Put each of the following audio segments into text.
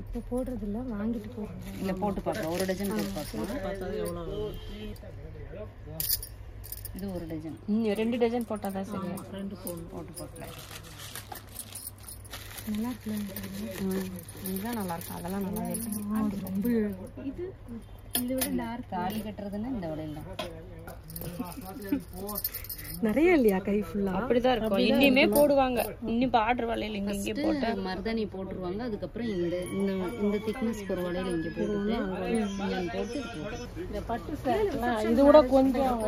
இப்போ போடுறது இல்ல வாங்கிட்டு போடுறது இல்லை போட்டு பார்க்கலாம். ஒரு டஜன் போட்டு பார்க்கலாம். இது ஒரு டஜன் ரெண்டு டஜன் போட்டால் தான் சரியா ரெண்டு போடணும் போட்டு பார்க்கலாம். நல்லா இருக்குல்ல இதுதான் நல்லா இருக்கும். அதெல்லாம் நல்லா இருக்கு அது ரொம்ப இது இதை விட டார்க் தாலி கட்டுறதுன்னா இந்த வளையல் தான் நிறைய இல்லையா கை ஃபுல்லா அப்படிதான் இருக்கும். இன்னியுமே போடுவாங்க. இன்னும் இப்போ ஆர்டர் வலையில் இங்க இங்கே போட்டு. மருதாணி போட்டுருவாங்க. அதுக்கப்புறம் இந்த இந்த இந்த திக்னஸ்க்கு ஒரு வளையல் இங்கே போட்டு இந்த பட்டு சேரீலாம் இது கூட கொஞ்சம்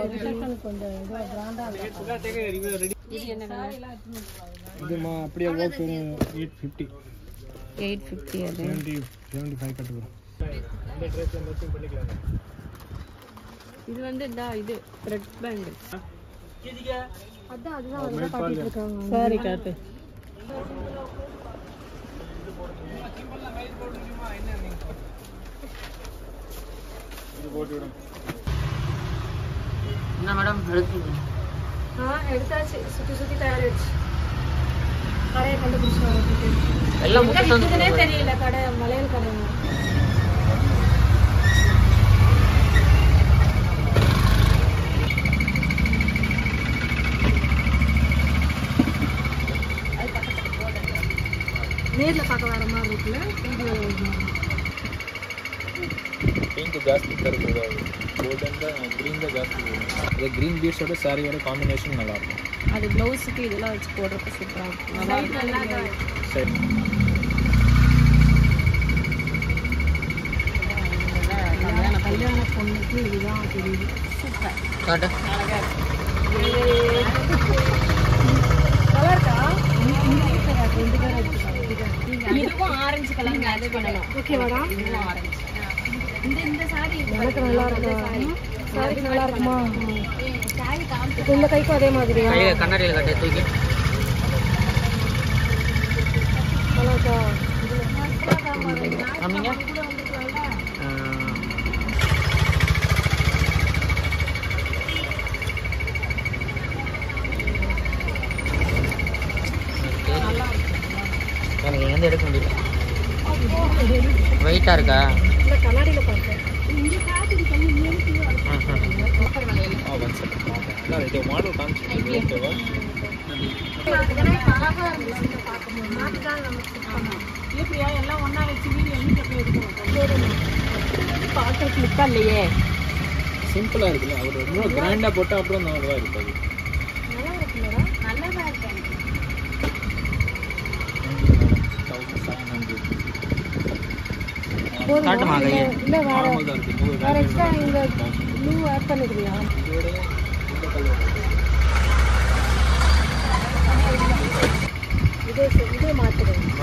கொஞ்சம் இது பிராண்டா இதுமா அப்படியே ஓட்டு எயிட் ஃபிஃப்டி எயிட் ஃபிஃப்டி அது. செவன்ட்டி செவன்ட்டி ஃபைவ் கட்டுக்கிறோம். இது வந்து இந்த இது ரெட் பேங்கிள் அதான் அதுதான் அதுதான் காட்டிட்டு இருக்காங்க சாரி காட்டு என்ன மேடம் எடுத்துங்க ஆ எடுத்தாச்சு. சுத்தி சுத்தி தயாரிச்சு. கடையை கண்டுபிடிச்சு வரதுக்கு எல்லாம் தெரியல கடை மலையல் கடை நேரில் பார்க்க வர மாதிரி இருக்குல்ல? வீடியோவில் வருது பிங்க் ஜாஸ்தி தரக்கூடாது கோல்டன் தான் க்ரீன் தான் ஜாஸ்தி அது க்ரீன் பீட்ஸோட சாரியோட காம்பினேஷன் நல்லாயிருக்கும். அது ப்ளவுஸுக்கு இதெல்லாம் வச்சு போடுறப்ப சூப்பராக இருக்கும். நல்லா சரி. கல்யாண பொண்ணுக்கு இதுதான் தெரியுது. சூப்பர். அழகாக இதுவும் ஆரஞ்சு கலர் அது பண்ணலாம் ஓகேவாடா இந்த இந்த சாரி எனக்கு நல்லா இருக்கா சாரிக்கு நல்லா இருக்குமா? இந்த கைக்கும் அதே மாதிரியா? கண்ணாடியில் கட்டு தூக்கி. நல்லா இருக்கா காமிங்க. வச்சு வீடியோ எங்கே போய் எடுக்கணும் பார்க்கறதுக்கு லுக்கா இல்லையே சிம்பிளாக இருக்குல்ல. அவர் இன்னும் கிராண்டாக போட்டால் அப்புறம் நல்லா இருக்காது காட்டுமா கையை இல்லை வேற எக்ஸ்ட்ரா இந்த ப்ளூ ஆட் பண்ணிக்கிறியா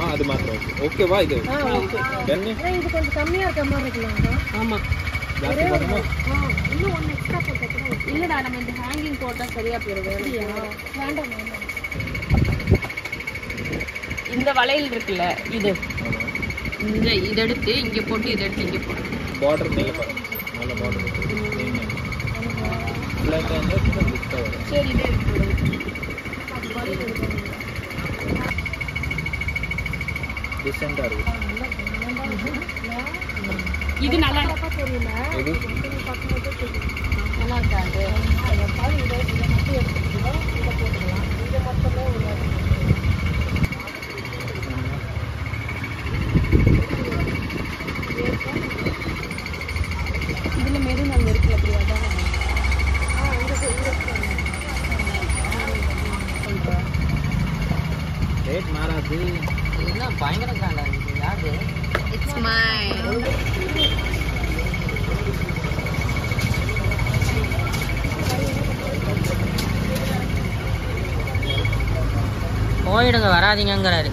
அது மாத்திரம். ஓகே ஓகேவா இது? இது கொஞ்சம் கம்மியாக இருக்க மாதிரி இருக்கலாம் ஆமா. இன்னும் ஒன்று எக்ஸ்ட்ரா போட்டா. இல்லடா நம்ம இந்த ஹேங்கிங் போட்டா சரியா போயிடும்? வேண்டாம் வேண்டாம். இந்த வளையல் இருக்குல்ல இது. இந்த இதை எடுத்து இங்க போட்டு. இதை எடுத்து இங்க போடு பார்டர் மேலே பாருங்க நல்ல பார்டர் சரி இதே டிசெண்டாக இருக்கும் இது நல்லா தெரியல இது நல்லா இருக்காது பால் இதை இதை மட்டும் எடுத்துக்கிட்டோம் இதை போட்டுக்கலாம் இதை மட்டுமே உள்ள இதுல மெரூன் அங்க இருக்கு அப்படியா அதான் மாறாது என்ன பயங்கர கிராண்டாக இருக்குது யாரு? இட்ஸ் மை போயிடுங்க வராதீங்கிறாரு